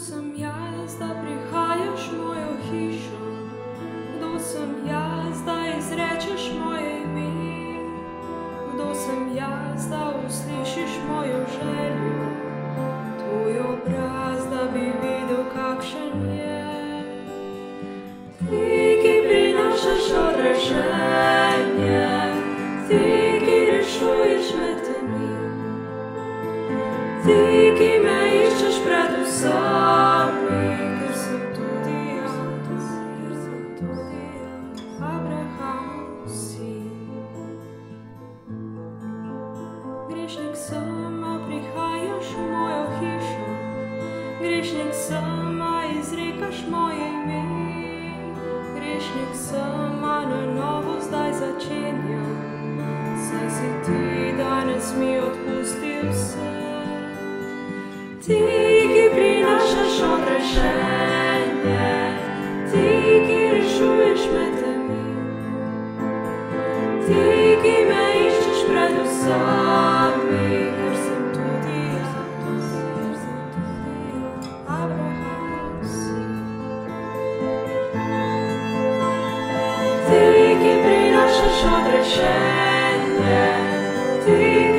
sem jaz, da prihajaš v mojo hišo? Kdo sem jaz, da izrečeš moje ime? Kdo sem jaz, da uslišiš mojo željo? Grešnik sem, a prihajaš v mojo hišo, grešnik sem, a izrekaš moje ime. Grešnik sem, a na novo zdaj začenjam, saj si ti danes mi odpustil vse. Ti, ki prinašaš odrešenje, ti, ki rešuješ med Ti, ki prinašaš odrešenje, ti,